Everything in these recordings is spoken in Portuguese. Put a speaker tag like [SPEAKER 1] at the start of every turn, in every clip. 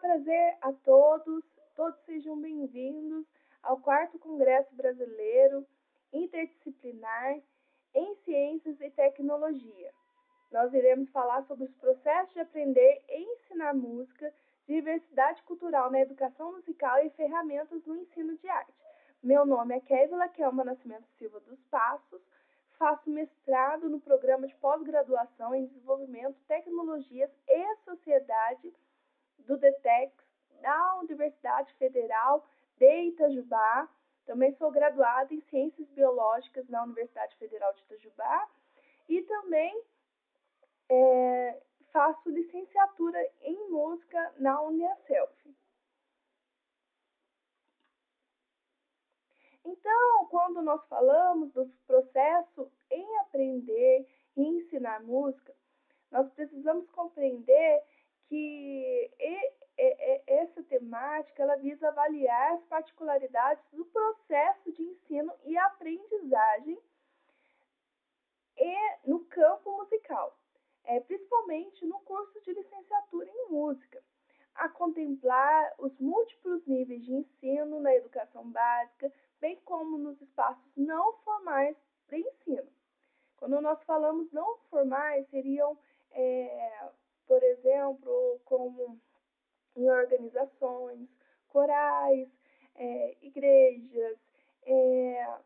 [SPEAKER 1] Prazer a todos. Todos sejam bem-vindos ao quarto Congresso Brasileiro Interdisciplinar em Ciências e Tecnologia. Nós iremos falar sobre os processos de aprender e ensinar música, diversidade cultural na educação musical e ferramentas no ensino de arte. Meu nome é Kevila Kelma Nascimento Silva dos Passos, faço mestrado no programa de pós-graduação em Desenvolvimento, Tecnologias e Sociedade do DETEX da Universidade Federal de Itajubá. Também sou graduada em Ciências Biológicas na Universidade Federal de Itajubá e também é, faço licenciatura em música na Uniaself. Então, quando nós falamos do processo em aprender e ensinar música, nós precisamos compreender que essa temática ela visa avaliar as particularidades do processo de ensino e aprendizagem e no campo musical, é, principalmente no curso de licenciatura em música, a contemplar os múltiplos níveis de ensino na educação básica, bem como nos espaços não formais de ensino. Quando nós falamos não formais, seriam, é, por exemplo, como em organizações, corais, é, igrejas, é,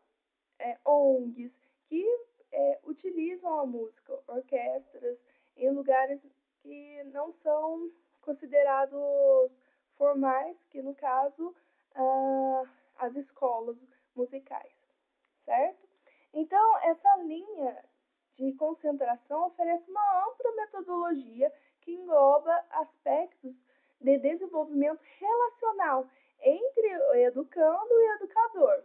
[SPEAKER 1] é ONGs, que é, utilizam a música, orquestras, em lugares que não são considerados formais, que no caso ah, as escolas musicais, certo? Então, essa linha de concentração oferece uma ampla metodologia que engloba aspectos de desenvolvimento relacional entre o educando e o educador.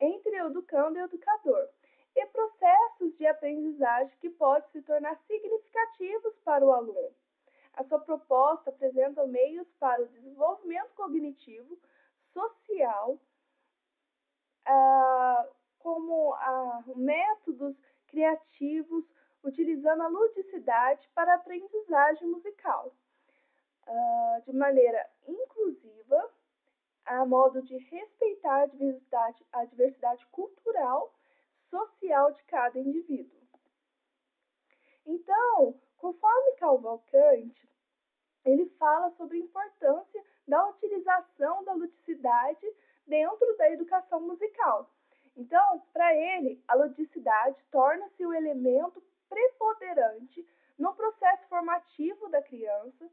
[SPEAKER 1] Entre o educando e o educador. E processos de aprendizagem que podem se tornar significativos para o aluno. A sua proposta apresenta meios para o desenvolvimento cognitivo, social, ah, como ah, métodos criativos, utilizando a ludicidade para aprendizagem musical, uh, de maneira inclusiva, a modo de respeitar a diversidade, a diversidade cultural, social de cada indivíduo. Então, conforme Cavalcante, ele fala sobre a importância da utilização da ludicidade dentro da educação musical. Então, para ele, a ludicidade torna-se o elemento preponderante no processo formativo da criança,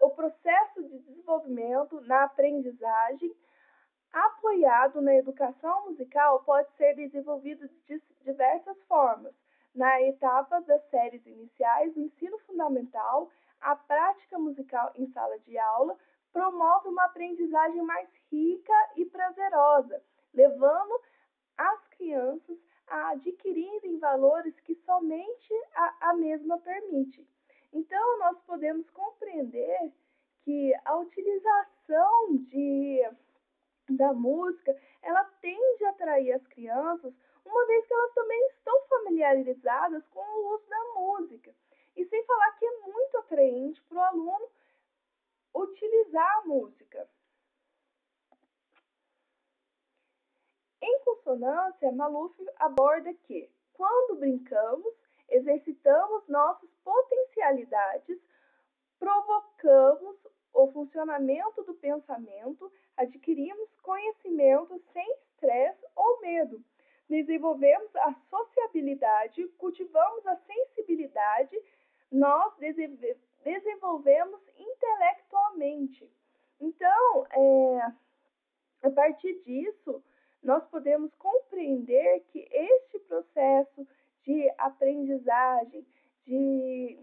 [SPEAKER 1] o processo de desenvolvimento na aprendizagem, apoiado na educação musical, pode ser desenvolvido de diversas formas. Na etapa das séries iniciais, o ensino fundamental, a prática musical em sala de aula promove uma aprendizagem mais rica e prazerosa, levando as crianças a adquirirem valores que somente a, a mesma permite. Então, nós podemos compreender que a utilização de, da música, ela tende a atrair as crianças, uma vez que elas também estão familiarizadas com o uso da música. E sem falar que é muito atraente para o aluno utilizar a música. Em consonância, Maluf aborda que, quando brincamos, exercitamos nossas potencialidades, provocamos o funcionamento do pensamento, adquirimos conhecimento sem estresse ou medo, desenvolvemos a sociabilidade, cultivamos a sensibilidade, nós desenvolvemos intelectualmente. Então, é, a partir disso, nós podemos compreender que este processo de aprendizagem, de,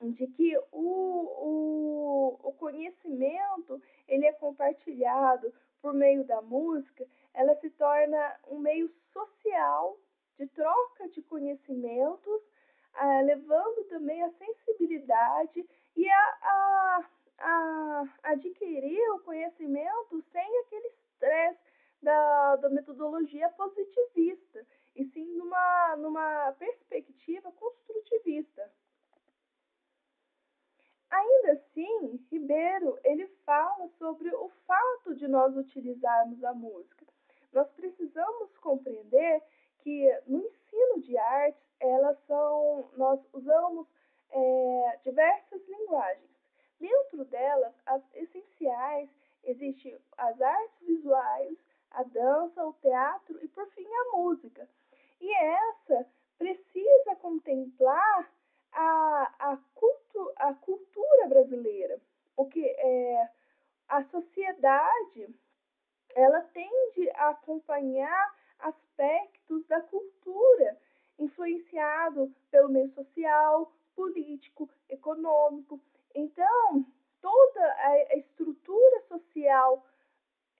[SPEAKER 1] de que o, o, o conhecimento ele é compartilhado por meio da música, ela se torna um meio social de troca de conhecimentos, ah, levando também a sensibilidade e a, a, a adquirir o conhecimento sem aquele estresse da, da metodologia positivista, e sim numa, numa perspectiva construtivista. assim, Ribeiro, ele fala sobre o fato de nós utilizarmos a música. Nós precisamos compreender que no ensino de artes, elas são, nós usamos é, diversas linguagens. Dentro delas, as essenciais, existem as artes visuais, o teatro e, por fim, a música. E essa precisa contemplar a, a, cultu, a cultura brasileira, o que é a sociedade ela tende a acompanhar aspectos da cultura influenciado pelo meio social, político, econômico. Então, toda a estrutura social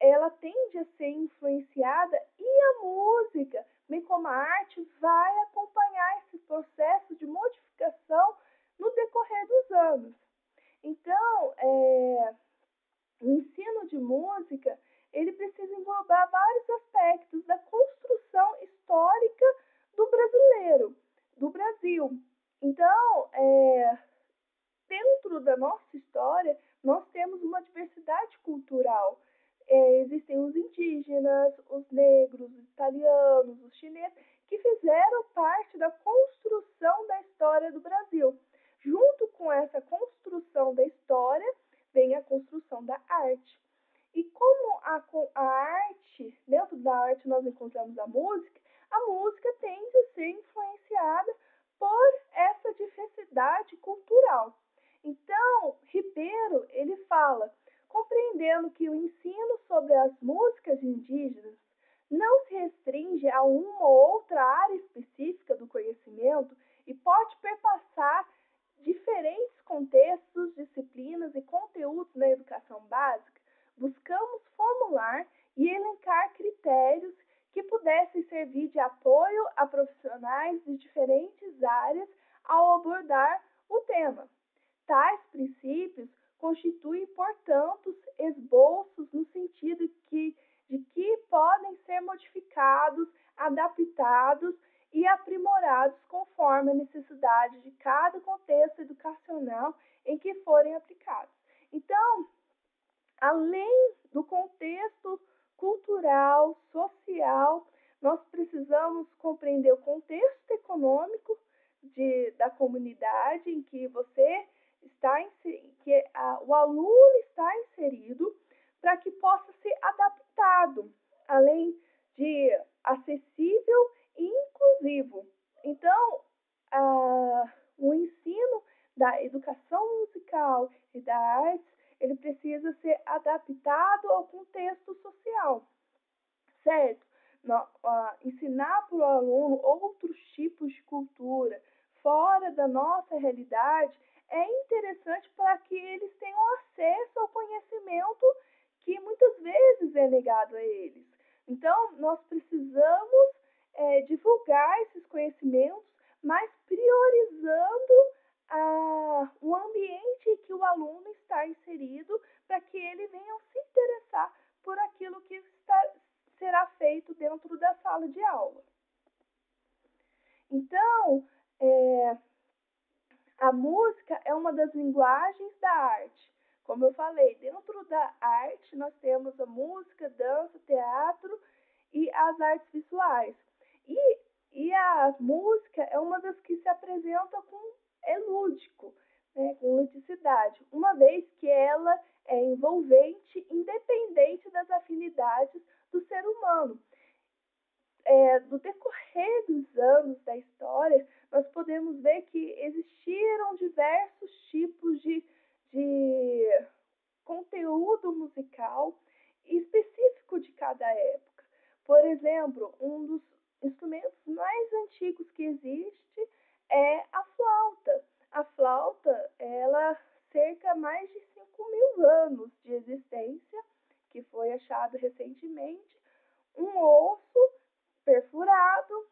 [SPEAKER 1] ela tende a ser influenciada e a música, bem como a arte, vai acompanhar esse processo de modificação no decorrer dos anos. Então, é, o ensino de música ele precisa englobar vários aspectos da construção histórica do brasileiro, do Brasil. Então, é, dentro da nossa história, nós temos uma diversidade cultural. É, existem os indígenas, os negros, os italianos, os chineses, que fizeram parte da construção da história do Brasil. Junto com essa construção da história, vem a construção da arte. E como a, a arte, dentro da arte nós encontramos a música, a música tende a ser influenciada por essa diversidade cultural. Então, Ribeiro, ele fala, compreendendo que o ensino sobre as músicas indígenas não se restringe a uma ou outra área específica do conhecimento e pode perpassar diferentes contextos, disciplinas e conteúdos na educação básica, buscamos formular e elencar critérios que pudessem servir de apoio a profissionais de diferentes áreas ao abordar o tema. Tais princípios constituem, portanto, esboços no sentido que, de que podem ser modificados, adaptados e aprimorados conforme a necessidade de cada contexto educacional em que forem aplicados. Então, além do contexto cultural, social, nós precisamos compreender o contexto econômico de, da comunidade em que você está que a, o aluno está inserido para que possa ser adaptado, além de acessível e inclusivo. Então, a, o ensino da educação musical e da arte ele precisa ser adaptado ao contexto social, certo? No, ensinar para o aluno outros tipos de cultura fora da nossa realidade é interessante para que eles tenham acesso ao conhecimento que muitas vezes é negado a eles. Então, nós precisamos é, divulgar esses conhecimentos, mas priorizando a, o ambiente em que o aluno está inserido para que ele venha se interessar por aquilo que está, será feito dentro da sala de aula. Então, é, a música é uma das linguagens da arte. Como eu falei, dentro da arte nós temos a música, dança, teatro e as artes visuais. E, e a música é uma das que se apresenta com é lúdico, né, com ludicidade, uma vez que ela é envolvente, independente das afinidades do ser humano. É, no decorrer dos anos da história, nós podemos ver que existiram diversos tipos de, de conteúdo musical específico de cada época. Por exemplo, um dos instrumentos mais antigos que existe é a flauta. A flauta, ela cerca mais de 5 mil anos de existência, que foi achado recentemente, um osso perfurado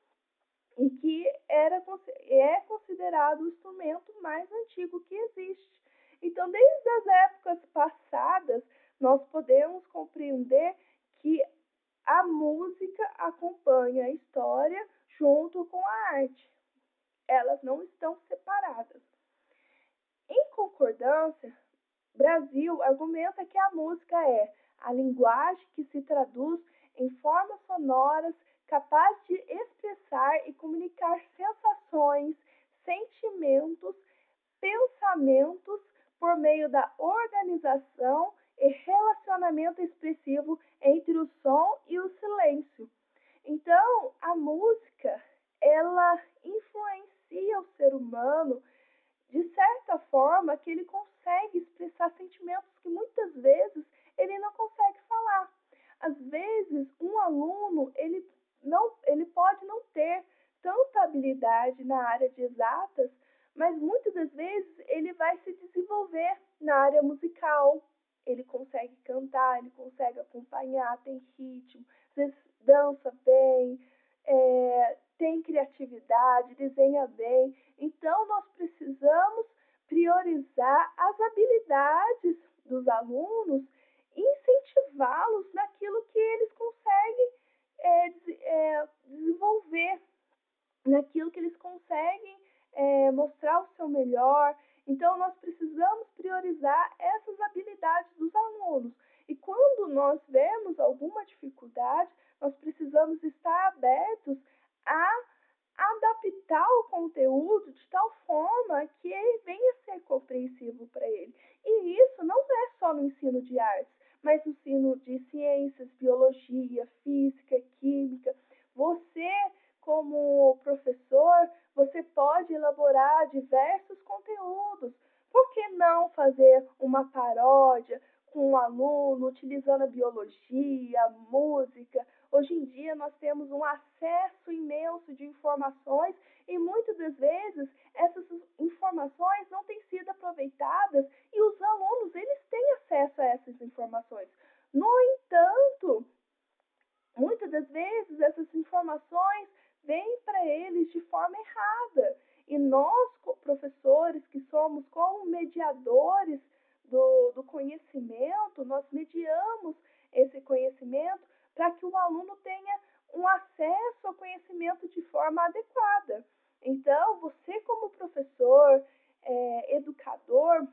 [SPEAKER 1] e que era, é considerado o instrumento mais antigo que existe. Então, desde as épocas passadas, nós podemos compreender que a música acompanha a história junto com a arte elas não estão separadas. Em concordância, Brasil argumenta que a música é a linguagem que se traduz em formas sonoras capaz de expressar e comunicar sensações, sentimentos, pensamentos por meio da organização e relacionamento expressivo entre o som e o silêncio. Então, a música, ela influencia o ser humano de certa forma que ele consegue expressar sentimentos que muitas vezes ele não consegue falar. Às vezes, um aluno, ele não, ele pode não ter tanta habilidade na área de exatas, mas muitas das vezes ele vai se desenvolver na área musical. Ele consegue cantar, ele consegue acompanhar, tem ritmo, às vezes dança bem, é, tem criatividade, desenha bem. Então, nós precisamos priorizar as habilidades dos alunos e incentivá-los naquilo que eles conseguem é, é, desenvolver, naquilo que eles conseguem é, melhor. Então, nós precisamos priorizar essas habilidades dos alunos. E quando nós vemos alguma dificuldade, nós precisamos estar abertos a adaptar o conteúdo de tal forma que ele venha a ser compreensível para ele. E isso não é só no ensino de artes, mas no ensino de ciências, biologia, física, química. Você, como professor, você pode elaborar diversos conteúdos. Por que não fazer uma paródia com um aluno utilizando a biologia, a música, Hoje em dia nós temos um acesso imenso de informações e muitas das vezes essas informações não têm sido aproveitadas e os alunos eles têm acesso a essas informações. No entanto, muitas das vezes essas informações vêm para eles de forma errada. E nós, professores, que somos como mediadores do, do conhecimento, nós mediamos esse conhecimento para que o aluno tenha um acesso ao conhecimento de forma adequada. Então, você, como professor, é, educador,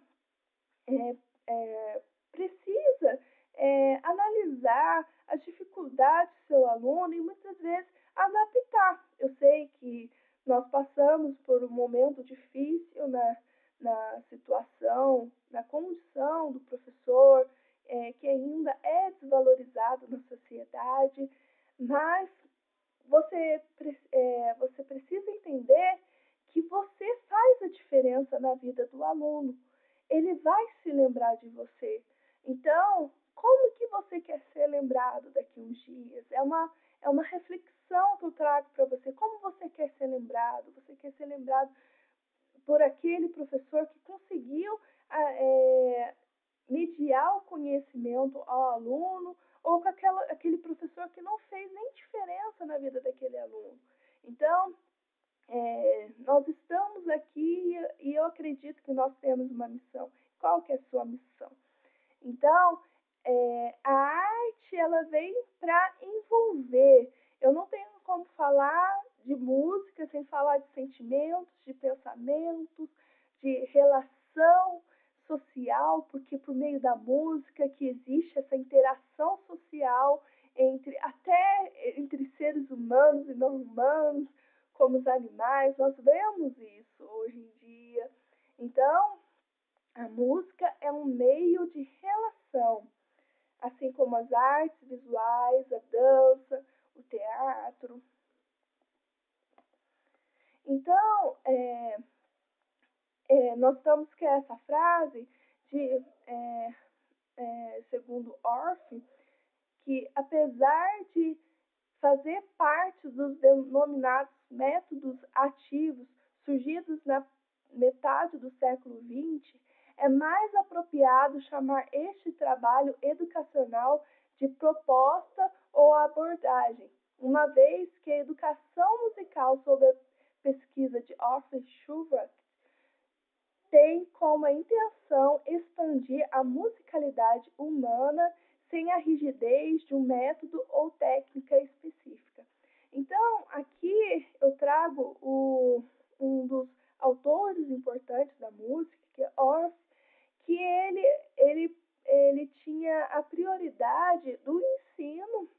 [SPEAKER 1] é, é, precisa é, analisar as dificuldades do seu aluno e muitas vezes adaptar. Eu sei que nós passamos por um momento difícil na, na situação, na condição do professor, é, que ainda é desvalorizado na sociedade, mas você, é, você precisa entender que você faz a diferença na vida do aluno. Ele vai se lembrar de você. Então, como que você quer ser lembrado daqui uns dias? É uma, é uma reflexão que eu trago para você. Como você quer ser lembrado? Você quer ser lembrado por aquele professor que conseguiu é, mediar o conhecimento ao aluno ou com aquela, aquele professor que não fez nem diferença na vida daquele aluno. Então, é, nós estamos aqui e eu acredito que nós temos uma missão. Qual que é a sua missão? Então, é, a arte ela vem para envolver. Eu não tenho como falar de música sem falar de sentimentos, de pensamentos, de relação social, porque por meio da música que existe essa interação social entre até entre seres humanos e não humanos, como os animais, nós vemos isso hoje em dia. Então, a música é um meio de relação, assim como as artes visuais, a dança, o teatro. Então, é, é, nós estamos que essa frase de, é, é, segundo Orff, que apesar de fazer parte dos denominados métodos ativos surgidos na metade do século XX, é mais apropriado chamar este trabalho educacional de proposta ou abordagem, uma vez que a educação musical sob a pesquisa de Arthur Schubert tem como intenção expandir a musicalidade humana sem a rigidez de um método ou técnica específica. Então, aqui eu trago o, um dos autores importantes da música, que é Orff, que ele ele tinha a prioridade do ensino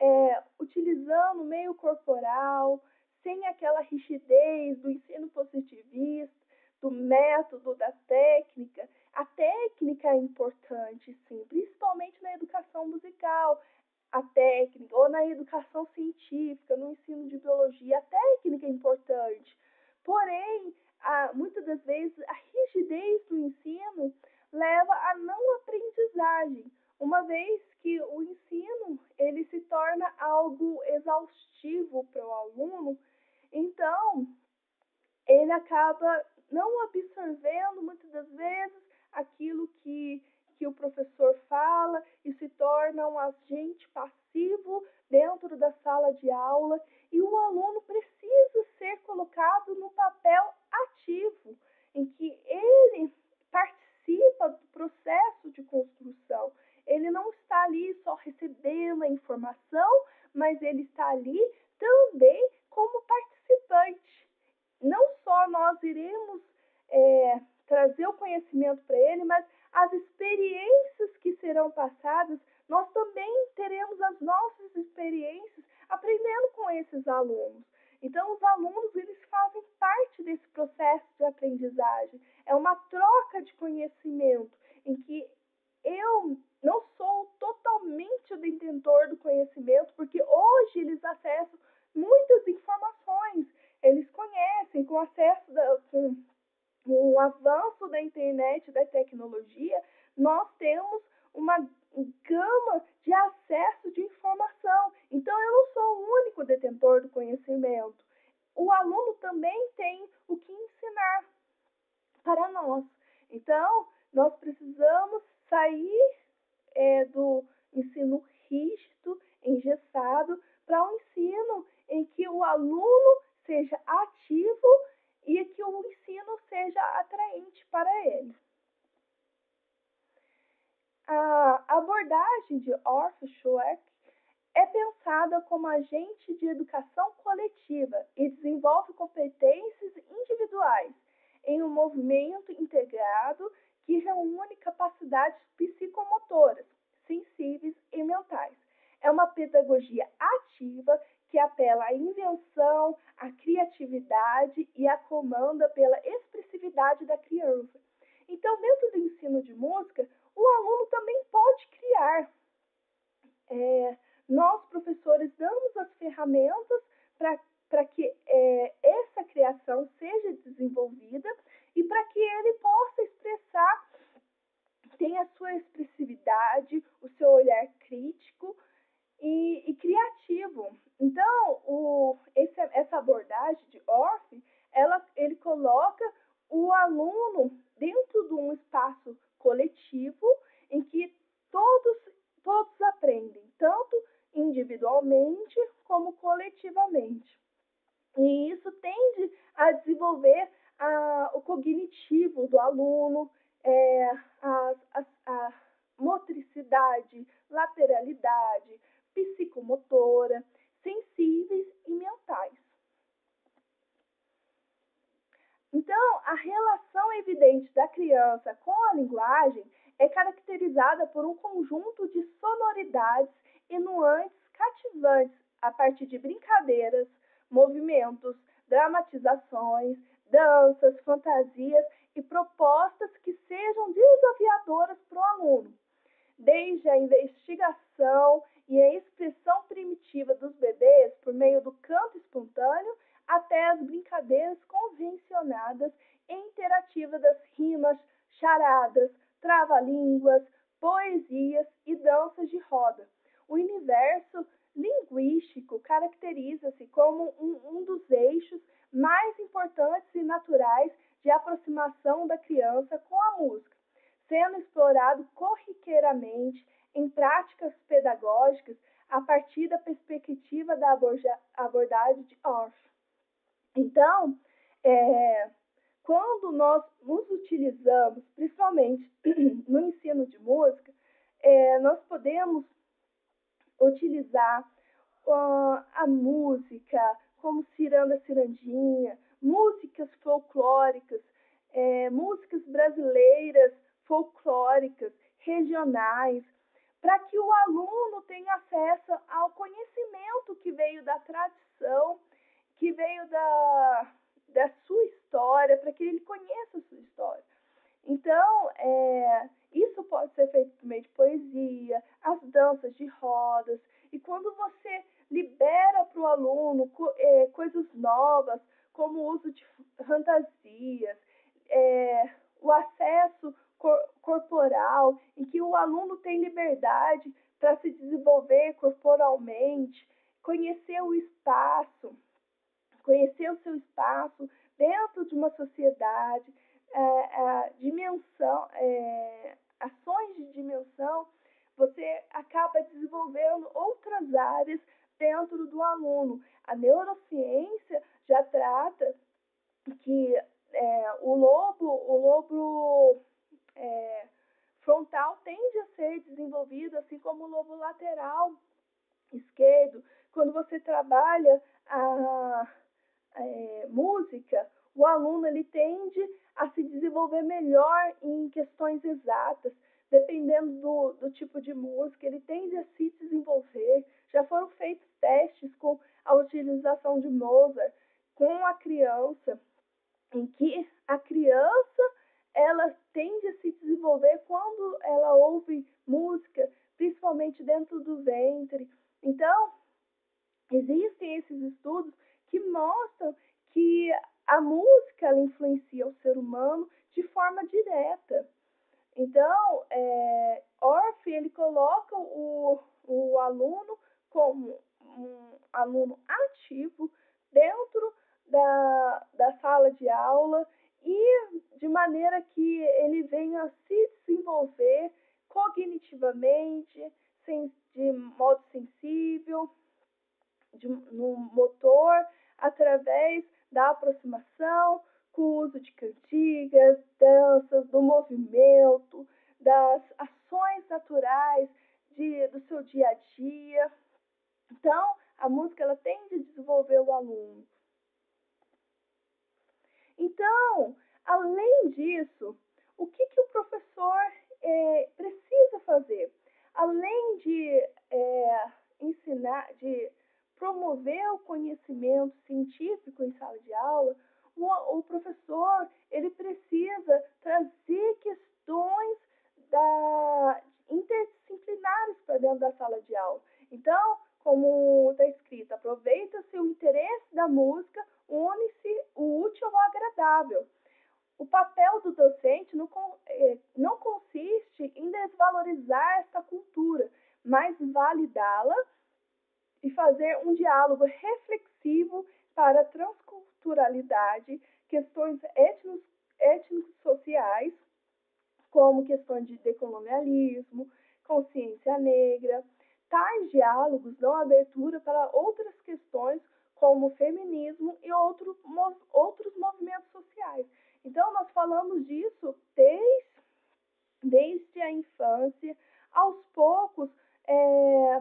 [SPEAKER 1] é, utilizando o meio corporal, sem aquela rigidez do ensino positivista, do método, da técnica. A técnica é importante, sim, principalmente na educação musical, a técnica, ou na educação científica, no ensino de biologia, a técnica é importante. Porém, a, muitas das vezes, a rigidez do ensino leva à não aprendizagem, uma vez que o ensino ele se torna algo exaustivo para o aluno, então ele acaba não absorvendo muitas das vezes aquilo que, que o professor fala e se torna um agente passivo dentro da sala de aula e o aluno precisa ser colocado no papel ativo, em que ele participa do processo de construção. Ele não está ali só recebendo a informação, mas ele está ali também como participante. Não só nós iremos é, trazer o conhecimento para ele, mas as experiências que serão passadas, nós também teremos as nossas experiências aprendendo com esses alunos. Então, os alunos, eles fazem parte desse processo de aprendizagem. É uma troca de conhecimento, em que eu não sou totalmente o detentor do conhecimento, porque hoje eles acessam muitas informações, eles conhecem com acesso, da, com o avanço da internet, tecnologia, nós temos uma gama de acesso de informação. Então, eu não sou o único detentor do conhecimento. O aluno também tem o que ensinar para nós. Então, nós precisamos sair é, do ensino rígido, engessado, para um ensino em que o aluno seja ativo e que o ensino seja atraente para ele. A abordagem de Orff Schweck é pensada como agente de educação coletiva e desenvolve competências individuais em um movimento integrado que reúne capacidades psicomotoras, sensíveis e mentais. É uma pedagogia ativa que apela à invenção, à criatividade e a comanda pela expressividade da criança. Então, dentro do ensino de música, o aluno também pode criar. É, nós, professores, damos as ferramentas para que é, essa criação seja desenvolvida e para que ele possa expressar, tenha a sua expressividade, o seu olhar crítico e, e criativo. Então, o, esse, essa abordagem de Orff, ela, ele coloca o aluno dentro de um espaço coletivo em que todos, todos aprendem, tanto individualmente como coletivamente. E isso tende a desenvolver a, o cognitivo do aluno, é, a, a, a motricidade, lateralidade, psicomotora, sensíveis e mentais. Então, a relação evidente da criança com a linguagem é caracterizada por um conjunto de sonoridades e nuances cativantes a partir de brincadeiras, movimentos, dramatizações, danças, fantasias e propostas que sejam desafiadoras para o aluno, desde a investigação e a expressão primitiva dos bebês por meio do canto espontâneo até as brincadeiras convencionadas e interativas das rimas, charadas, trava-línguas, poesias e danças de roda. O universo linguístico caracteriza-se como um, um dos eixos mais importantes e naturais de aproximação da criança com a música, sendo explorado corriqueiramente em práticas pedagógicas a partir da perspectiva da abordagem de Orff. Então, é, quando nós nos utilizamos, principalmente no ensino de música, é, nós podemos utilizar uh, a música como ciranda cirandinha, músicas folclóricas, é, músicas brasileiras folclóricas, regionais, para que o aluno tenha acesso ao conhecimento que veio da tradição, que veio da, da sua história, para que ele conheça a sua história. Então, é, isso pode ser feito por meio de poesia, as danças de rodas, e quando você libera para o aluno co é, coisas novas, como o uso de fantasias, é, o acesso cor corporal, em que o aluno tem liberdade para se desenvolver corporalmente, conhecer o espaço, conhecer o seu espaço dentro de uma sociedade, é, é, dimensão, é, ações de dimensão, você acaba desenvolvendo outras áreas dentro do aluno. A neurociência já trata que é, o lobo, o lobo é, frontal tende a ser desenvolvido, assim como o lobo lateral esquerdo. Quando você trabalha a, é, música, o aluno ele tende a se desenvolver melhor em questões exatas, dependendo do, do tipo de música, ele tende a se desenvolver. Já foram feitos testes com a utilização de Mozart com a criança, em que a criança ela tende a se desenvolver quando ela ouve música, principalmente dentro do ventre. Então, existem esses estudos que mostram que a música influencia o ser humano de forma direta. Então, é, Orff ele coloca o, o aluno como um aluno ativo dentro da, da sala de aula e de maneira que ele venha se desenvolver cognitivamente, sem, de modo sensível, de, no motor, através da aproximação, uso de cantigas, danças, do movimento, das ações naturais de, do seu dia a dia. Então, a música ela tende a desenvolver o aluno. Então, além disso, o que, que o professor é, precisa fazer? Além de é, ensinar, de promover o conhecimento científico em sala de aula, o, professor ele precisa trazer questões da, interdisciplinares para dentro da sala de aula. Então, como está escrito, aproveita-se o interesse da música, une-se o útil ao agradável. O papel do docente não, é, não consiste em desvalorizar esta cultura, mas validá-la e fazer um diálogo reflexivo para a transculturalidade, questões étnico-sociais, como questões de decolonialismo, consciência negra. Tais diálogos dão abertura para outras questões, como feminismo e outro, outros movimentos sociais. Então, nós falamos disso desde, desde a infância, aos poucos, é,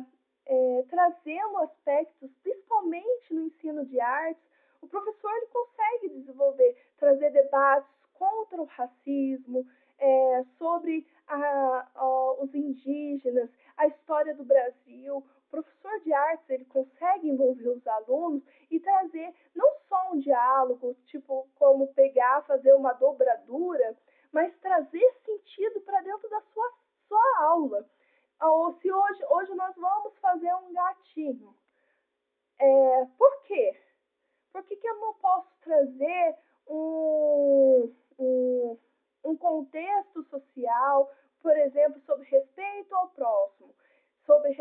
[SPEAKER 1] é, trazendo aspectos, principalmente no ensino de artes, o professor ele consegue desenvolver, trazer debates contra o racismo, é, sobre a, a, os indígenas, a história do Brasil. O professor de artes ele consegue envolver os alunos e trazer não só um diálogo, tipo como pegar, fazer uma dobradura, mas trazer sentido para dentro da sua, sua aula. Ou se hoje, hoje nós vamos fazer um gatinho. É, por quê? Por que, que eu não posso trazer um, um, um contexto social, por exemplo, sobre respeito ao próximo, sobre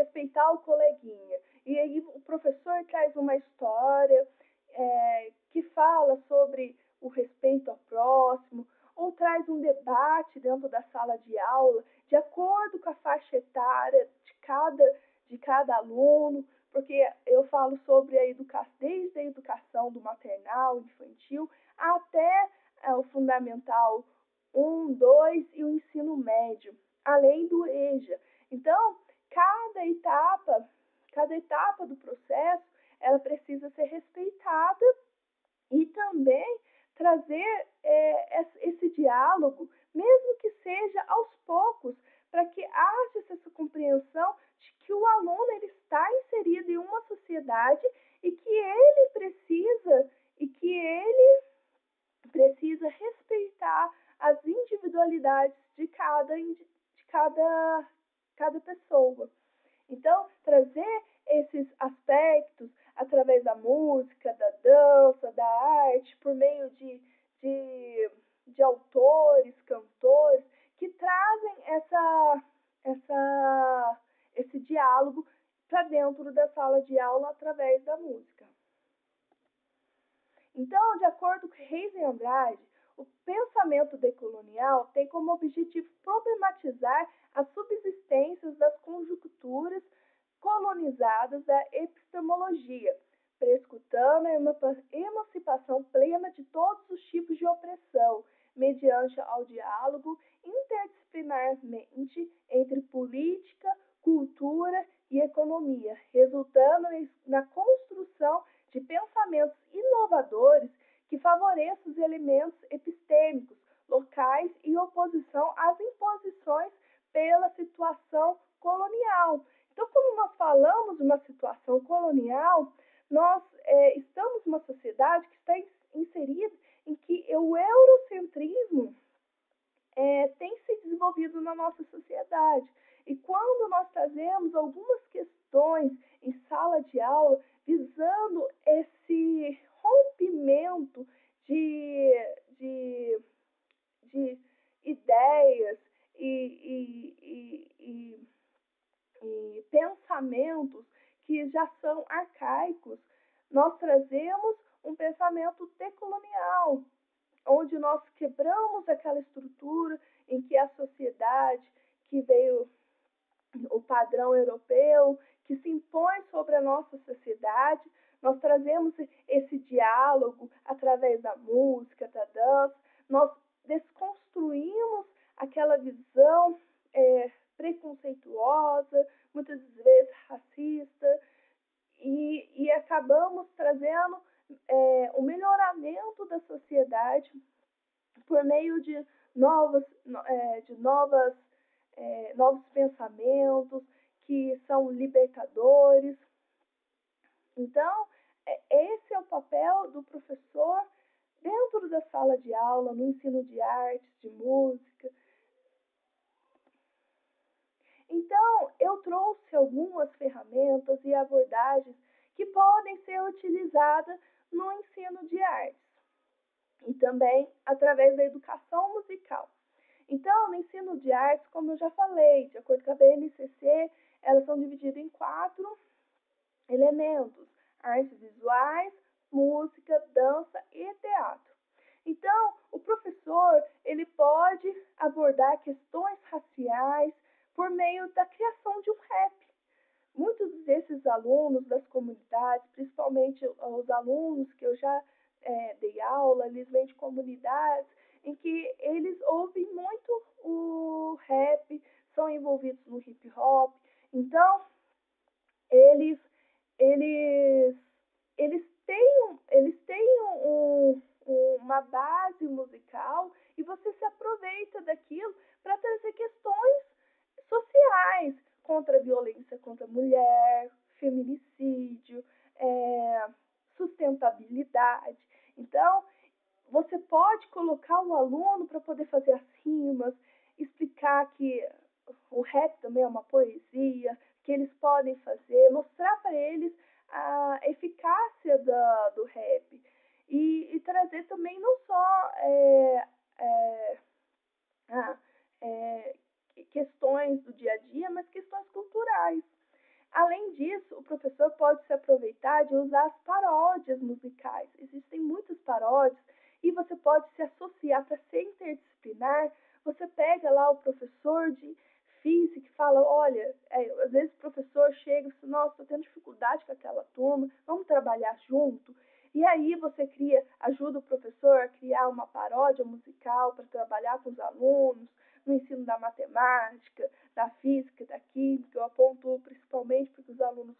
[SPEAKER 1] o coleguinha? E aí o professor traz uma história é, que fala sobre o respeito ao próximo, ou traz um debate dentro da sala de aula, de acordo com a faixa etária de cada, de cada aluno, porque eu falo sobre a educação, desde a educação do maternal, infantil, até é, o fundamental 1, 2 e o ensino médio, além do EJA. Então, cada etapa, cada etapa do processo, ela precisa ser respeitada e também trazer é, esse diálogo, mesmo que seja aos poucos, para que compreensão de que o aluno ele está inserido em uma sociedade e que ele precisa e que ele precisa respeitar as individualidades de cada, de cada, cada pessoa. Então, trazer esses aspectos através da música, da dança, da arte, por meio de, de, de autores, cantores, que trazem essa, essa, esse diálogo para dentro da sala de aula através da música. Então, de acordo com Reis e Andrade, o pensamento decolonial tem como objetivo problematizar as subsistências das conjunturas colonizadas da epistemologia, prescutando a emancipação plena de todos os tipos de opressão, mediante ao diálogo interdisciplinarmente entre política, cultura e economia, resultando na construção de pensamentos inovadores que favoreçam os elementos epistêmicos locais em oposição às imposições pela situação colonial. Então, quando nós falamos de uma situação colonial, nós é, estamos numa sociedade que está inserida em que o eurocentrismo é, tem se desenvolvido na nossa sociedade. E quando nós trazemos algumas questões em sala de aula visando esse rompimento de, de, de ideias e, e, e, e pensamentos que já são arcaicos, nós trazemos um pensamento decolonial, onde nós quebramos aquela estrutura em que a sociedade que veio o padrão europeu que se impõe sobre a nossa sociedade. Nós trazemos esse diálogo através da música, da dança. Nós desconstruímos aquela visão é, preconceituosa, muitas vezes racista, e, e acabamos trazendo é, o melhoramento da sociedade por meio de novas, é, de novas é, novos pensamentos que são libertadores. Então, é, esse é o papel do professor dentro da sala de aula, no ensino de artes, de música. Então, eu trouxe algumas ferramentas e abordagens que podem ser utilizadas no ensino de artes e também através da educação musical. Então, no ensino de artes, como eu já falei, de acordo com a BNCC, elas são divididas em quatro elementos: artes visuais, música, dança e teatro. Então, o professor ele pode abordar questões raciais por meio da criação de um rap. Muitos desses alunos das comunidades, principalmente os alunos que eu já é, dei aula, eles vêm de comunidades em que eles ouvem muito o rap, são envolvidos no hip hop. Então, eles eles eles têm, eles têm um, uma base musical e você se aproveita daquilo para trazer questões sociais contra a violência contra a mulher, feminicídio, é, sustentabilidade. Então, você pode colocar o aluno para poder fazer as rimas, explicar que o rap também é uma poesia, que eles podem fazer, mostrar para eles a eficácia da, do rap e, e, trazer também não só é, é, ah, é, questões do dia a dia, mas questões culturais. Além disso, o professor pode se aproveitar de usar as paródias musicais. Existem muitas paródias e você pode se associar para ser interdisciplinar. Você pega lá o professor de física que fala, olha, é, às vezes o professor chega e fala, nossa, estou tendo dificuldade com aquela turma, vamos trabalhar junto. E aí você cria, ajuda o professor a criar uma paródia musical para trabalhar com os alunos, no ensino da matemática, da física, da química. Eu aponto principalmente porque os alunos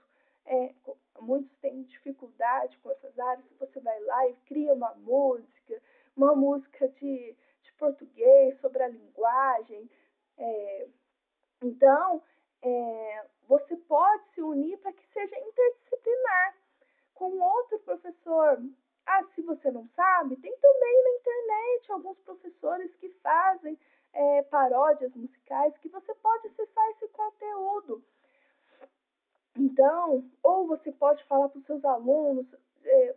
[SPEAKER 1] é, muitos têm dificuldade com essas áreas, você vai lá e cria uma música, uma música de, de português sobre a linguagem. É, então, é, você pode se unir para que seja interdisciplinar com outro professor. Ah, se você não sabe, tem também na internet alguns professores que fazem é, paródias musicais que você pode acessar esse conteúdo. Então, ou você pode falar para os seus alunos, é,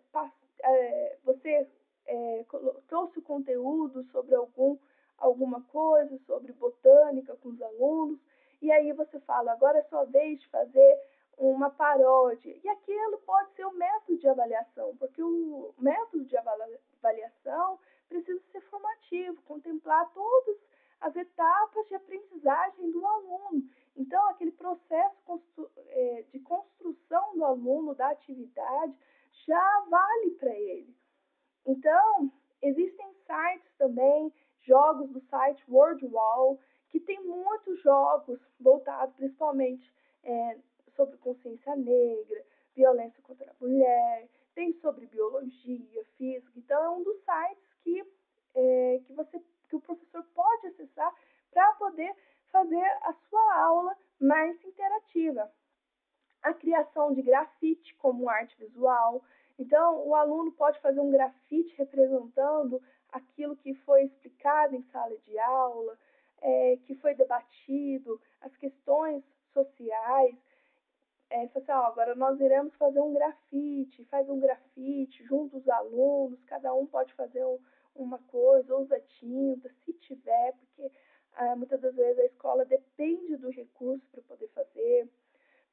[SPEAKER 1] é, você é, trouxe o conteúdo sobre algum, alguma coisa, sobre botânica com os alunos, e aí você fala, agora é sua vez de fazer uma paródia. E aquilo pode ser o método de avaliação, porque o método de avaliação precisa ser formativo, contemplar todas as etapas de aprendizagem do aluno. Então, aquele processo é, de construção do aluno da atividade já vale para ele. Então, existem sites também, jogos do site WordWall, que tem muitos jogos voltados principalmente é, sobre consciência negra, violência contra a mulher, tem sobre biologia, física. Então, é um dos sites que, é, que, você, que o professor pode acessar para poder fazer a sua aula mais interativa. A criação de grafite como arte visual. Então, o aluno pode fazer um grafite representando aquilo que foi explicado em sala de aula, é, que foi debatido, as questões sociais. É, assim, ó, agora nós iremos fazer um grafite, faz um grafite junto os alunos, cada um pode fazer um, uma coisa, usa tinta, se tiver, porque ah, muitas das vezes a escola depende do recurso para poder fazer.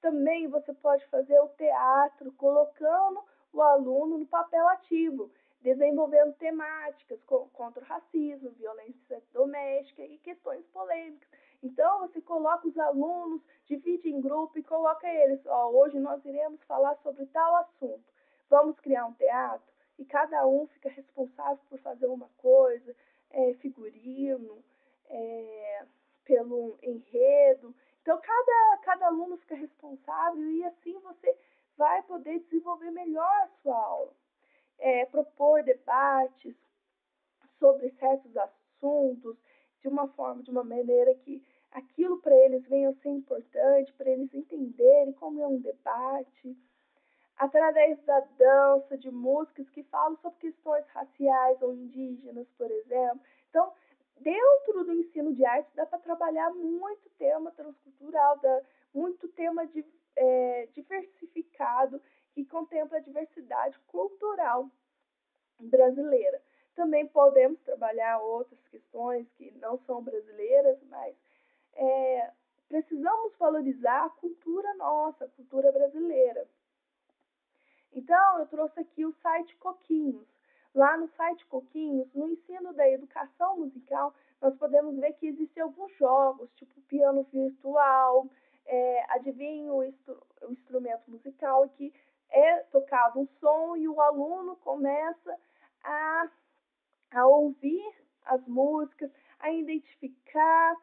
[SPEAKER 1] Também você pode fazer o teatro colocando o aluno no papel ativo, desenvolvendo temáticas contra o racismo, violência doméstica e questões polêmicas. Então, você coloca os alunos, divide em grupo e coloca eles. Ó, hoje nós iremos falar sobre tal assunto. Vamos criar um teatro? E cada um fica responsável por fazer uma coisa, é, figurino, é, pelo enredo. Então, cada, cada aluno fica responsável e assim você vai poder desenvolver melhor a sua aula é, propor debates sobre certos assuntos de uma forma, de uma maneira que aquilo para eles venha a ser importante, para eles entenderem como é um debate, através da dança, de músicas que falam sobre questões raciais ou indígenas, por exemplo. Então, dentro do ensino de arte dá para trabalhar muito tema transcultural, dá muito tema de, é, diversificado que contempla a diversidade cultural brasileira. Também podemos trabalhar outras questões que não são brasileiras, mas é, precisamos valorizar a cultura nossa, a cultura brasileira. Então, eu trouxe aqui o site Coquinhos. Lá no site Coquinhos, no ensino da educação musical, nós podemos ver que existem alguns jogos, tipo piano virtual, é, adivinhe o, instru o instrumento musical, que é tocado um som e o aluno começa a, a ouvir as músicas, a identificar,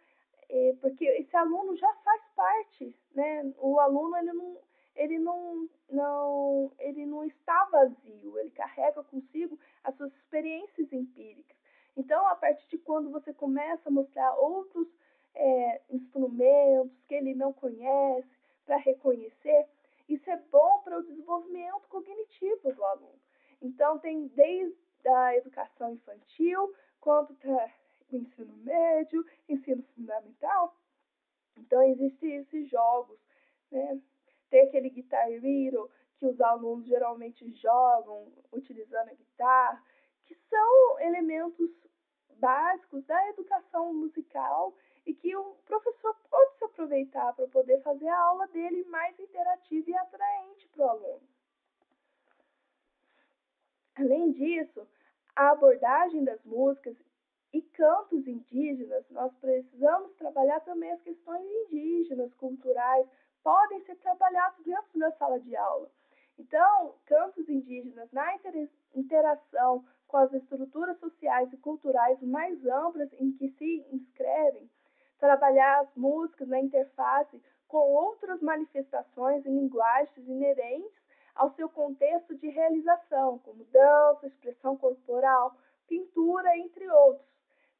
[SPEAKER 1] é, porque esse aluno já faz parte, né? O aluno ele não, ele não, não, ele não está vazio, ele carrega consigo as suas experiências empíricas. Então, a partir de quando você começa a mostrar outros é, instrumentos que ele não conhece para reconhecer, isso é bom para o desenvolvimento cognitivo do aluno. Então, tem desde a educação infantil, quanto para o ensino médio, ensino fundamental. Então, existem esses jogos, né? Tem aquele Guitar Hero, que os alunos geralmente jogam utilizando a guitarra, que são elementos básicos da educação musical e que o professor pode se aproveitar para poder fazer a aula dele mais interativa e atraente para o aluno. Além disso, a abordagem das músicas e cantos indígenas, nós precisamos trabalhar também as questões indígenas, culturais, podem ser trabalhados dentro da sala de aula. Então, cantos indígenas na interação com as estruturas sociais e culturais mais amplas em que se inscrevem, trabalhar as músicas na interface com outras manifestações e linguagens inerentes ao seu contexto de realização, como dança, expressão corporal, pintura, entre outros.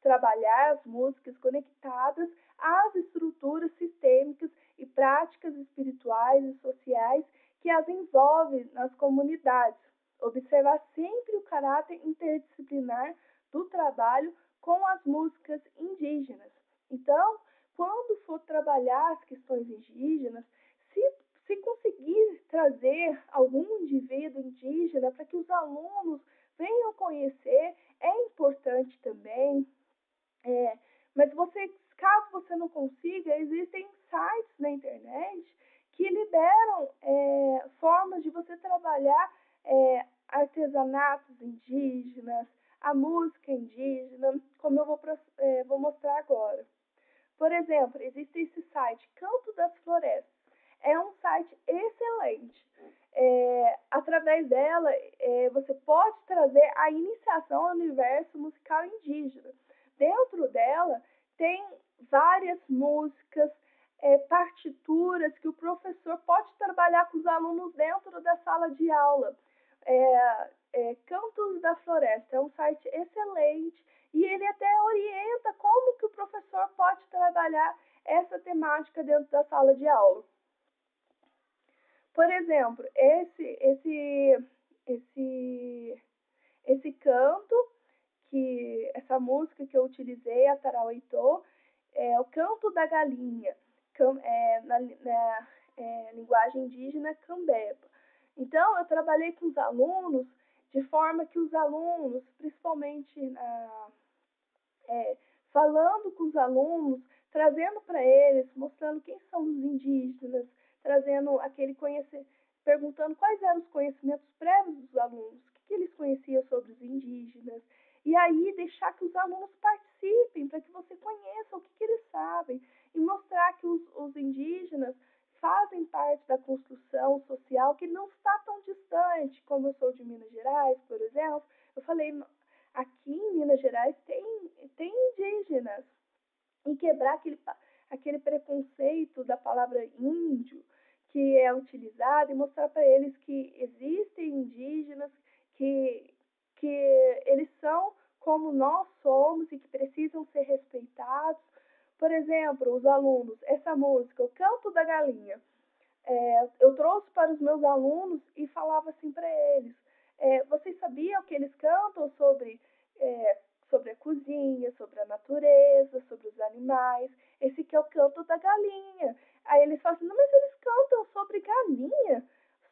[SPEAKER 1] Trabalhar as músicas conectadas às estruturas sistêmicas e práticas espirituais e sociais que as envolve nas comunidades. Observar sempre o caráter interdisciplinar do trabalho com as músicas indígenas. Então, quando for trabalhar as questões indígenas, se, se conseguir trazer algum indivíduo indígena para que os alunos venham conhecer, é importante também. É, mas você, caso você não consiga, existem sites na internet que liberam é, formas de você trabalhar é, artesanatos indígenas, a música indígena, como eu vou, é, vou mostrar agora. Por exemplo, existe esse site Canto das Florestas. É um site excelente. É, através dela, é, você pode trazer a iniciação ao universo musical indígena. Dentro dela, tem várias músicas, é, partituras que o professor pode trabalhar com os alunos dentro da sala de aula. É, é, Cantos da Floresta é um site excelente e ele até orienta como que o professor pode trabalhar essa temática dentro da sala de aula. Por exemplo, esse esse esse esse canto que essa música que eu utilizei, a Tarauitô, é o canto da galinha, é, na, na é, linguagem indígena cambeba. Então, eu trabalhei com os alunos de forma que os alunos, principalmente na, é, falando com os alunos, trazendo para eles, mostrando quem são os indígenas, trazendo aquele conhecimento, perguntando quais eram os conhecimentos prévios dos alunos, o que, que eles conheciam sobre os indígenas, e aí deixar que os alunos participem, para que você conheça o que, que eles sabem, e mostrar que os, os indígenas fazem parte da construção social que não está tão distante, como eu sou de Minas Gerais, por exemplo. Eu falei, aqui em Minas Gerais tem, tem indígenas. E quebrar aquele, aquele preconceito da palavra índio que é utilizado e mostrar para eles que existem indígenas, que, que eles são como nós somos e que precisam ser respeitados por exemplo, os alunos, essa música, O Canto da Galinha, é, eu trouxe para os meus alunos e falava assim para eles: é, vocês sabiam que eles cantam sobre, é, sobre a cozinha, sobre a natureza, sobre os animais? Esse que é o canto da galinha. Aí eles falam assim: não, mas eles cantam sobre galinha?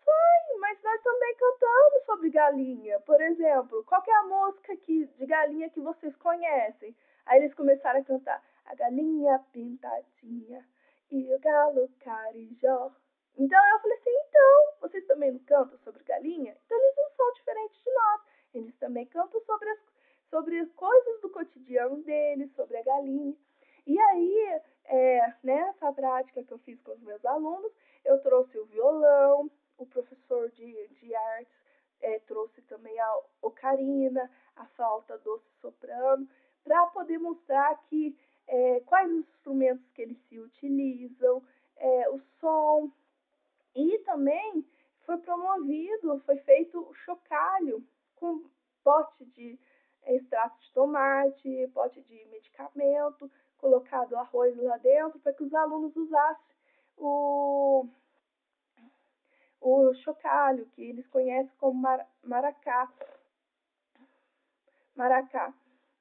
[SPEAKER 1] Sim, mas nós também cantamos sobre galinha. Por exemplo, qual é a música que, de galinha que vocês conhecem? Aí eles começaram a cantar a galinha pintadinha e o galo carijó. Então eu falei assim, então, vocês também não cantam sobre galinha? Então eles não são diferentes de nós. Eles também cantam sobre as, sobre as coisas do cotidiano deles, sobre a galinha. E aí, é, nessa prática que eu fiz com os meus alunos, eu trouxe o violão, o professor de, de artes é, trouxe também a ocarina, a flauta doce soprano, para poder mostrar que é, quais os instrumentos que eles se utilizam, é, o som. E também foi promovido, foi feito o chocalho com pote de extrato de tomate, pote de medicamento, colocado arroz lá dentro para que os alunos usassem o, o chocalho, que eles conhecem como mar, maracá. Maracá.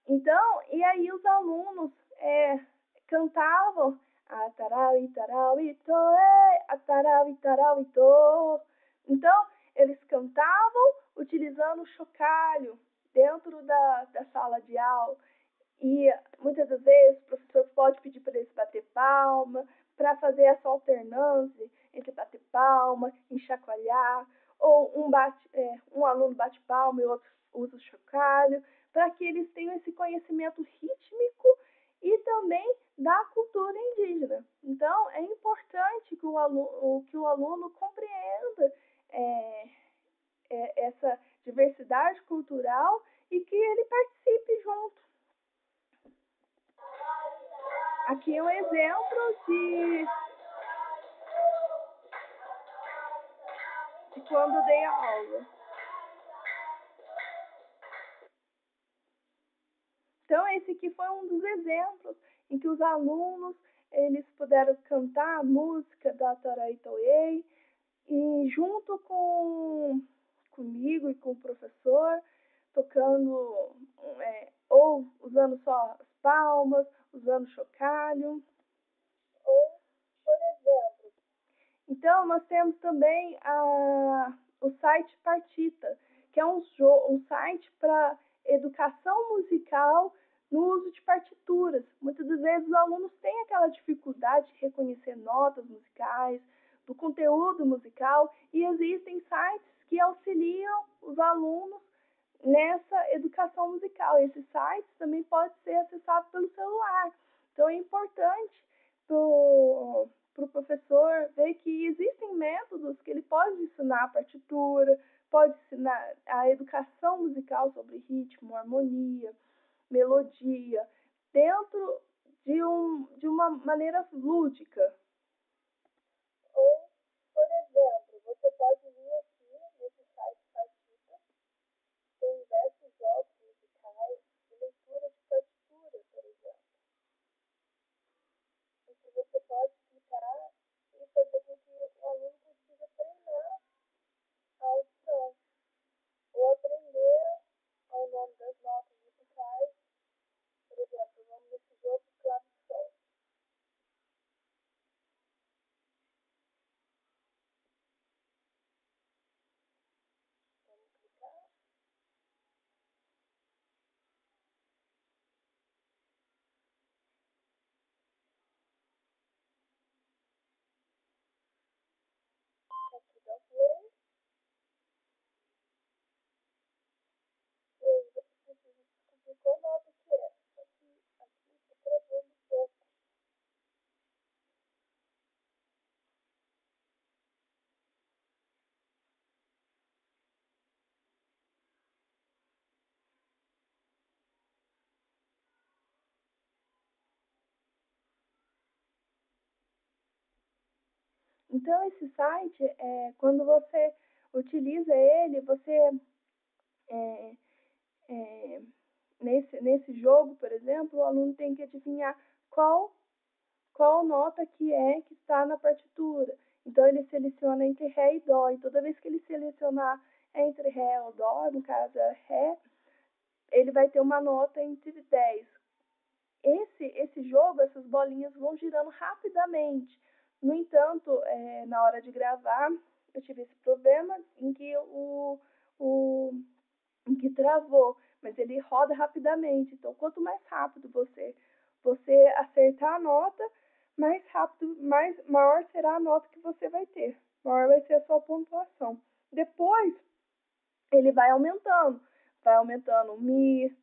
[SPEAKER 1] Então, e aí os alunos é, cantavam Atarau, Itarau, Itoe, Atarau, Itarau, Ito. Então, eles cantavam utilizando o chocalho dentro da, da sala de aula. E muitas das vezes o professor pode pedir para eles bater palma, para fazer essa alternância entre bater palma e chacoalhar, ou um, bate, é, um aluno bate palma e o outro usa o chocalho, para que eles tenham esse conhecimento rítmico e também da cultura indígena. Então, é importante que o aluno, que o aluno compreenda é, é, essa diversidade cultural e que ele participe junto. Aqui é um exemplo de, de quando dei a aula. Então, esse aqui foi um dos exemplos em que os alunos eles puderam cantar a música da Tarai Toei e junto com comigo e com o professor, tocando é, ou usando só palmas, usando chocalho.
[SPEAKER 2] Ou, por exemplo.
[SPEAKER 1] Então, nós temos também a, o site Partita, que é um, um site para educação musical no uso de partituras. Muitas das vezes os alunos têm aquela dificuldade de reconhecer notas musicais, do conteúdo musical, e existem sites que auxiliam os alunos nessa educação musical. Esses sites também podem ser acessados pelo celular. Então é importante para o pro professor ver que existem métodos que ele pode ensinar a partitura, pode ensinar a educação musical sobre ritmo, harmonia, melodia, dentro de, um, de uma maneira lúdica.
[SPEAKER 2] Ou, por exemplo, você pode vir aqui nesse site Partita, tem diversos jogos musicais de leitura de partitura, por exemplo. Em que você pode clicar e fazer com que o aluno consiga treinar a audição ou aprender ao nome das notas musicais por exemplo, vamos nesse jogo claro sol. Vamos clicar. Aqui dá play. E aí você precisa descobrir qual nota que é.
[SPEAKER 1] Então, esse site, é, quando você utiliza ele, você, é, é, nesse, nesse jogo, por exemplo, o aluno tem que adivinhar qual, qual nota que é que está na partitura. Então, ele seleciona entre Ré e Dó, e toda vez que ele selecionar entre Ré ou Dó, no caso é Ré, ele vai ter uma nota entre 10. Esse, esse jogo, essas bolinhas vão girando rapidamente. No entanto, é, na hora de gravar, eu tive esse problema em que o, o em que travou, mas ele roda rapidamente. Então, quanto mais rápido você você acertar a nota, mais rápido, mais maior será a nota que você vai ter. Maior vai ser a sua pontuação. Depois, ele vai aumentando, vai aumentando mi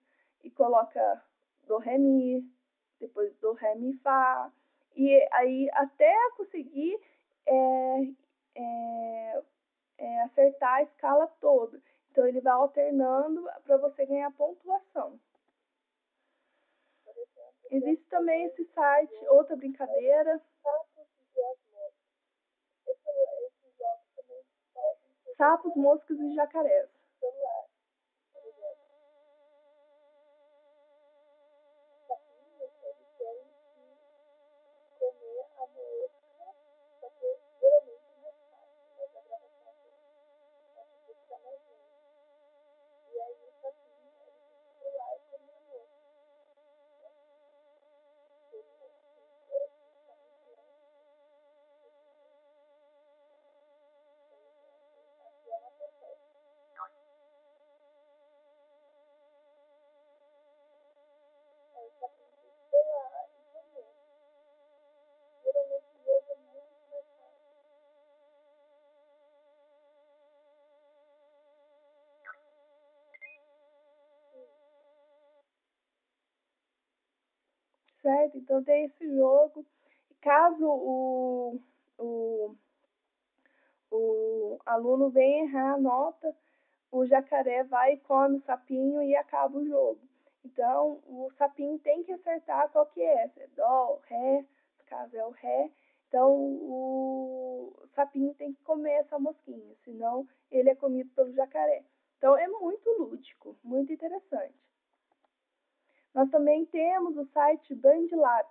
[SPEAKER 1] e coloca do ré mi, depois do ré mi fá, e aí até conseguir é, é, é, acertar a escala toda. Então ele vai alternando para você ganhar pontuação. Existe também esse site, outra brincadeira. Sapos, moscas e jacarés. Certo? Então tem esse jogo. Caso o, o, o aluno venha errar a nota, o jacaré vai e come o sapinho e acaba o jogo. Então, o sapinho tem que acertar qual que é, se é dó, ré, no caso é o ré. Então, o sapinho tem que comer essa mosquinha, senão ele é comido pelo jacaré. Então, é muito lúdico, muito interessante. Nós também temos o site BandLab,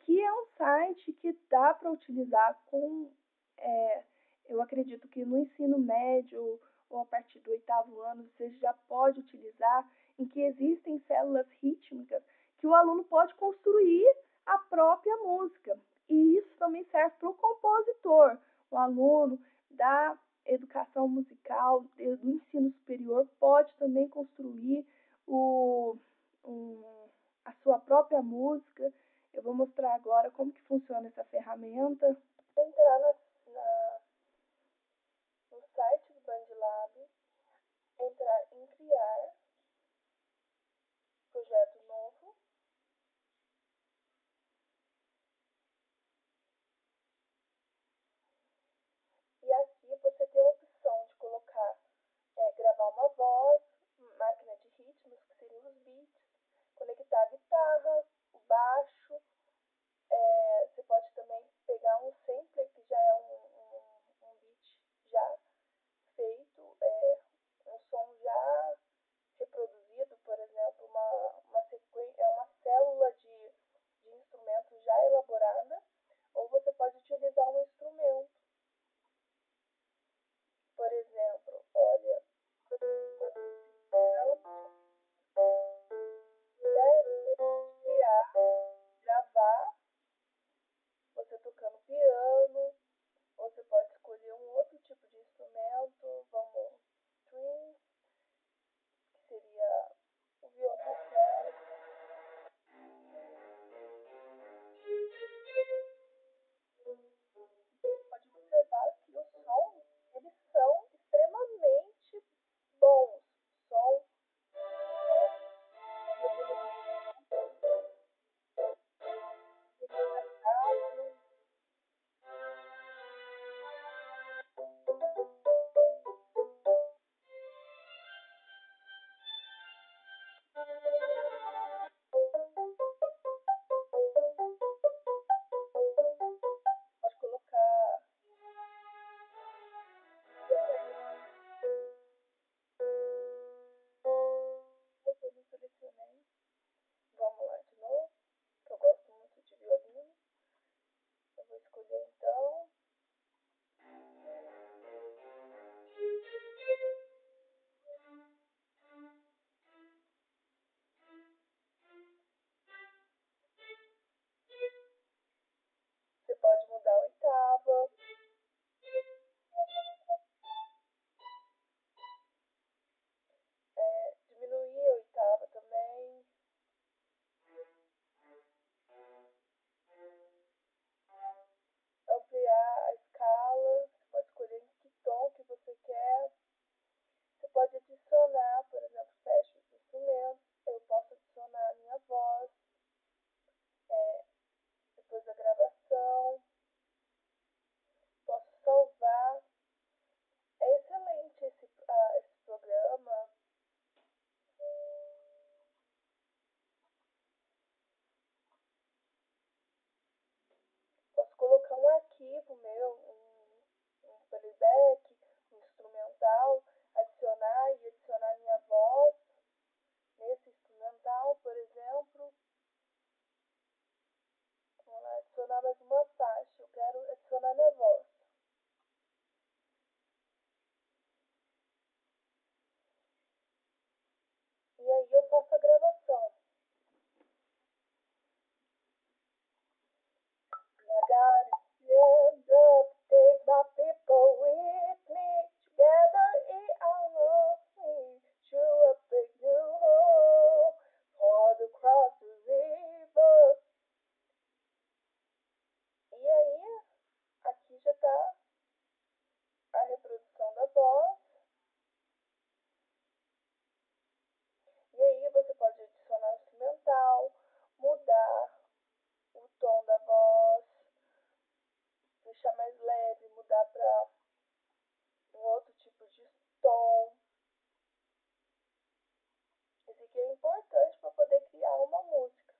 [SPEAKER 3] que é um site que dá para utilizar com, é, eu acredito que no ensino médio ou a partir do oitavo ano você já pode utilizar, em que existem células rítmicas que o aluno pode construir a própria música. E isso também serve para o compositor, o aluno da educação musical, do ensino superior, pode também construir o, um, a sua própria música. Eu vou mostrar agora como que funciona essa ferramenta.
[SPEAKER 1] Entrar na, na, no site do BandLab, entrar em criar projeto novo. E aqui você tem a opção de colocar, é, gravar uma voz, máquina de ritmos, que seriam os beats, conectar a guitarra, o baixo. É, você pode também pegar um sampler, que já é um, um, um beat já feito, é, um som já reproduzido, por exemplo, uma, uma sequência, é uma célula de, de instrumento já elaborada, ou você pode utilizar um instrumento. Por exemplo, arquivo meu, um, um playback, um instrumental, adicionar e adicionar minha voz nesse instrumental, por exemplo. Vamos lá, adicionar mais uma faixa. Eu quero adicionar minha voz. E aí eu faço a gravação. I gotta stand up, take my people with me. Together it all me to a big new home. For the cross the river. E aí, aqui já tá a reprodução da voz. E aí você pode adicionar instrumental, mudar o tom da voz, deixar mais leve, mudar para um outro tipo de tom. Isso aqui é importante para poder criar uma música.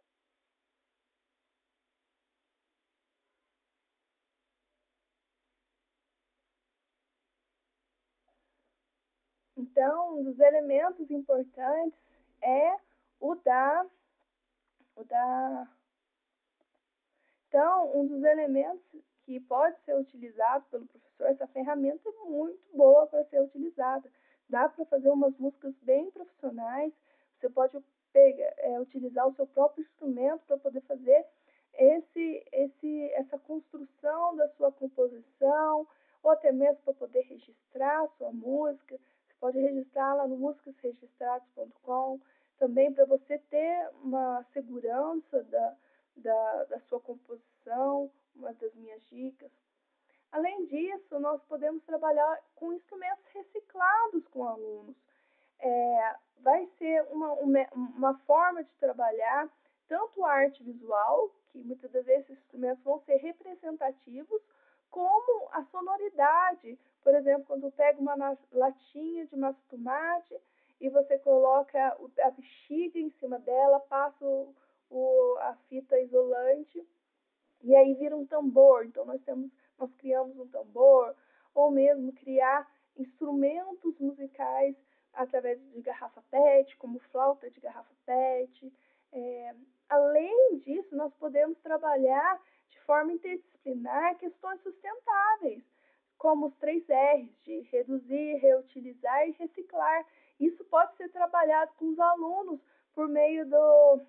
[SPEAKER 3] Então, um dos elementos importantes é o da, o da
[SPEAKER 1] Então, um dos elementos que pode ser utilizado pelo professor, essa ferramenta é muito boa para ser utilizada. Dá para fazer umas músicas bem profissionais, você pode pegar, é, utilizar o seu próprio instrumento para poder fazer esse, esse, essa construção da sua composição, ou até mesmo para poder registrar a sua música. Pode registrá-la no músicasregistrados.com, também para você ter uma segurança da, da, da sua composição, uma das minhas dicas. Além disso, nós podemos trabalhar com instrumentos reciclados com alunos. É, vai ser uma, uma, uma forma de trabalhar tanto a arte visual, que muitas das vezes esses instrumentos vão ser representativos, como a sonoridade. Por exemplo, quando pega uma latinha de massa tomate e você coloca a bexiga em cima dela, passa o, o, a fita isolante e aí vira um tambor. Então nós temos, nós criamos um tambor, ou mesmo criar instrumentos musicais através de garrafa PET, como flauta de garrafa PET. É, além disso, nós podemos trabalhar forma interdisciplinar questões sustentáveis, como os três R's, de reduzir, reutilizar e reciclar. Isso pode ser trabalhado com os alunos por meio do,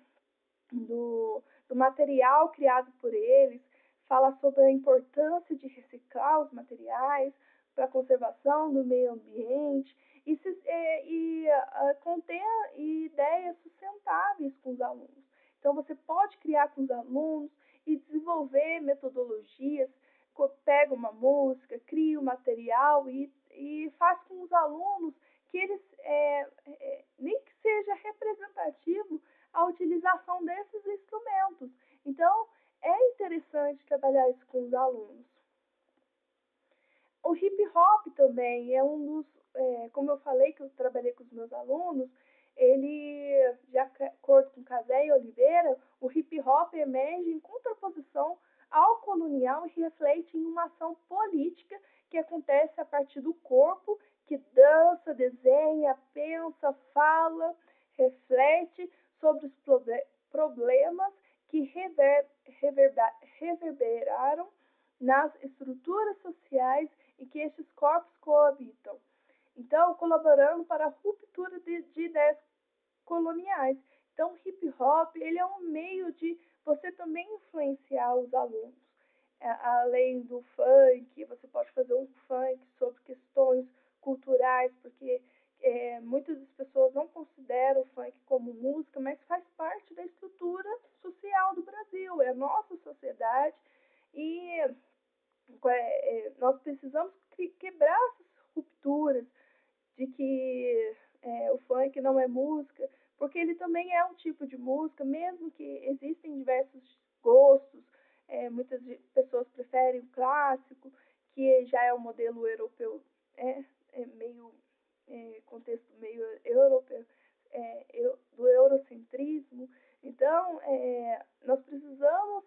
[SPEAKER 1] do, do material criado por eles, fala sobre a importância de reciclar os materiais para a conservação do meio ambiente e, se, e, e uh, contém ideias sustentáveis com os alunos. Então, você pode criar com os alunos e desenvolver metodologias, pega uma música, cria o um material e, e faz com os alunos que eles, é, é, nem que seja representativo, a utilização desses instrumentos. Então, é interessante trabalhar isso com os alunos. O hip hop também é um dos, é, como eu falei que eu trabalhei com os meus alunos, ele, de acordo com Casé e Oliveira, o hip hop emerge em contraposição ao colonial e reflete em uma ação política que acontece a partir do corpo, que dança, desenha, pensa, fala, reflete sobre os problemas que rever, reverberaram nas estruturas sociais em que estes corpos coabitam. Então, colaborando para a ruptura de, de ideias coloniais. Então, hip hop ele é um meio de você também influenciar os alunos. É, além do funk, você pode fazer um funk sobre questões culturais, porque é, muitas das pessoas não consideram o funk como música, mas faz parte da estrutura social do Brasil, é a nossa sociedade e é nós precisamos quebrar essas rupturas de que é, o funk não é música, porque ele também é um tipo de música, mesmo que existem diversos gostos, é, muitas pessoas preferem o clássico, que já é o modelo europeu, é, é meio é, contexto meio europeu, é, eu, do eurocentrismo. Então, é, nós precisamos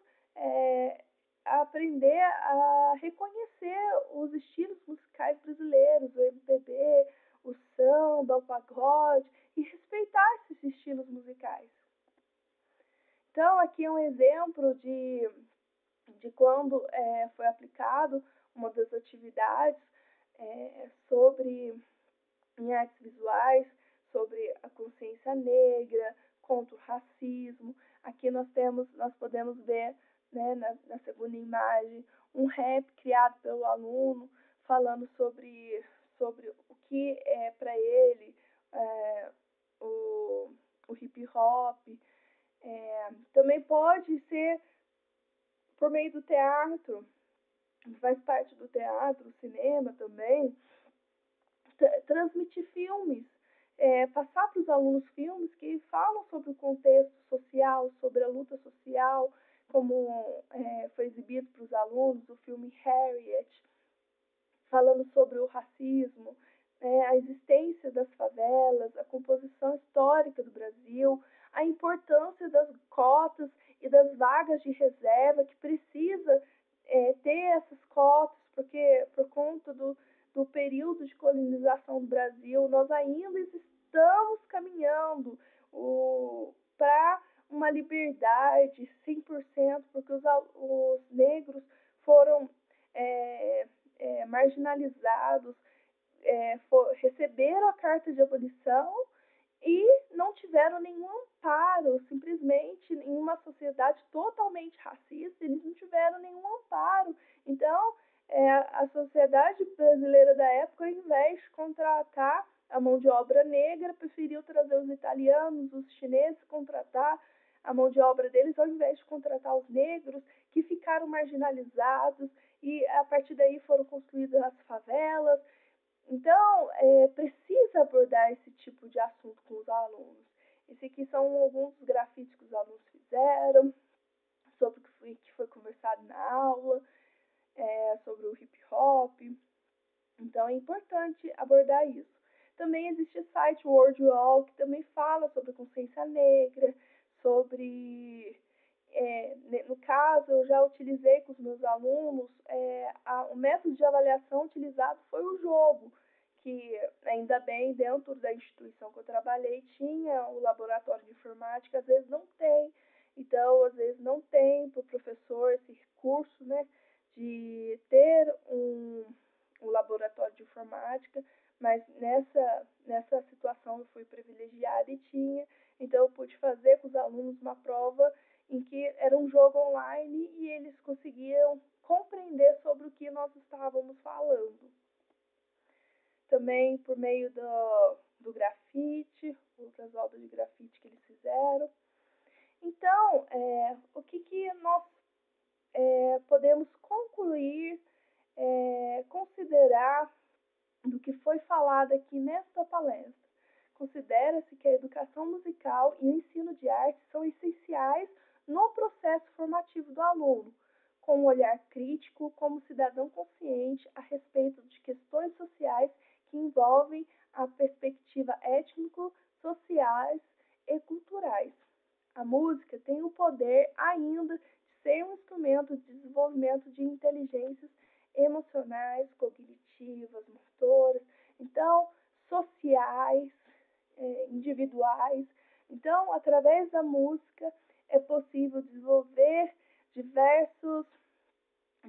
[SPEAKER 1] aprender a reconhecer os estilos musicais brasileiros, o MPB, o samba, o pagode, e respeitar esses estilos musicais. Então, aqui é um exemplo de, de quando é, foi aplicado uma das atividades é, sobre em artes visuais sobre a consciência negra, contra o racismo. Aqui nós temos, nós podemos ver, né, na, na segunda imagem, um rap criado pelo aluno falando sobre, sobre o que é para ele é, o, o hip hop. É, também pode ser por meio do teatro, faz parte do teatro, cinema também, transmitir filmes, é, passar para os alunos filmes que falam sobre o contexto social, sobre a luta social, como é, foi exibido para os alunos o filme Harriet, falando sobre o racismo, é, a existência das favelas, a composição histórica do Brasil, a importância das cotas e das vagas de reserva que precisa é, ter essas cotas, porque por conta do, do período de colonização do Brasil, nós ainda estamos caminhando para uma liberdade 100%, porque os, os negros foram é, é, marginalizados, é, for, receberam a carta de abolição e não tiveram nenhum amparo, simplesmente em uma sociedade totalmente racista, eles não tiveram nenhum amparo. Então, é, a sociedade brasileira da época, ao invés de contratar a mão de obra negra, preferiu trazer os italianos, os chineses, contratar a mão de obra deles, ao invés de contratar os negros, que ficaram marginalizados, e a partir daí foram construídas as favelas. Então, é, precisa abordar esse tipo de assunto com os alunos. Esse aqui são alguns dos grafites que os alunos fizeram, sobre o que foi, que foi conversado na aula, é, sobre o hip hop. Então, é importante abordar isso. Também existe o site World Wall, que também fala sobre a consciência negra, sobre. É, no caso, eu já utilizei com os meus alunos, é, a, o método de avaliação utilizado foi o jogo, que ainda bem dentro da instituição que eu trabalhei tinha o laboratório de informática, às vezes não tem. Então, às vezes não tem para o professor esse recurso, né, de ter um, um laboratório de informática mas nessa, nessa situação eu fui privilegiada e tinha, então eu pude fazer com os alunos uma prova em que era um jogo online e eles conseguiam compreender sobre o que nós estávamos falando. Também por meio do, do grafite, outras obras de grafite que eles fizeram. Então, é, o que, que nós é, podemos concluir, é, considerar do que foi falado aqui nesta palestra. Considera-se que a educação musical e o ensino de arte são essenciais no processo formativo do aluno, com um olhar crítico como cidadão consciente a respeito de questões sociais que envolvem a perspectiva étnico-sociais e culturais. A música tem o poder ainda de ser um instrumento de desenvolvimento de inteligências emocionais, cognitivas, motoras, então sociais, é, individuais. Então, através da música é possível desenvolver diversos,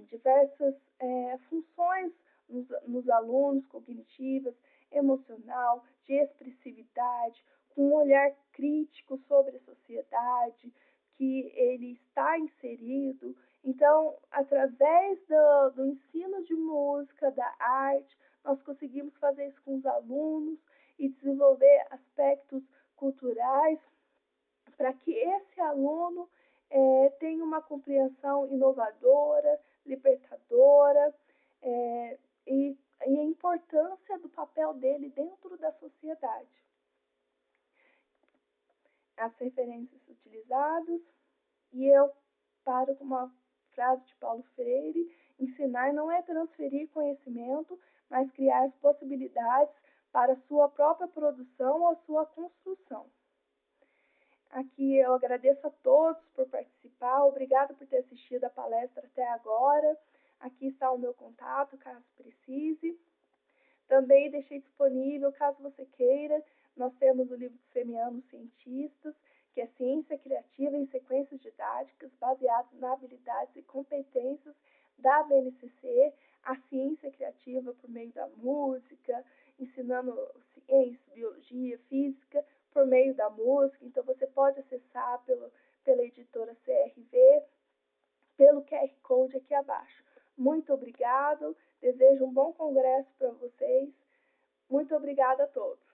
[SPEAKER 1] diversas é, funções nos, nos alunos, cognitivas, emocional, de expressividade, com um olhar crítico sobre a sociedade que ele está inserido então, através do, do ensino de música, da arte, nós conseguimos fazer isso com os alunos e desenvolver aspectos culturais para que esse aluno é, tenha uma compreensão inovadora, libertadora é, e, e a importância do papel dele dentro da sociedade. As referências utilizadas e eu paro com uma frase de Paulo Freire: ensinar não é transferir conhecimento, mas criar as possibilidades para sua própria produção ou sua construção. Aqui eu agradeço a todos por participar, obrigado por ter assistido a palestra até agora. Aqui está o meu contato, caso precise. Também deixei disponível, caso você queira, nós temos o livro Semianos Cientistas, que é ciência criativa em sequências didáticas baseadas na habilidades e competências da BNCC, a ciência criativa por meio da música, ensinando ciência, biologia, física por meio da música. Então você pode acessar pelo, pela editora CRV, pelo QR Code aqui abaixo. Muito obrigado, desejo um bom congresso para vocês. Muito obrigada a todos.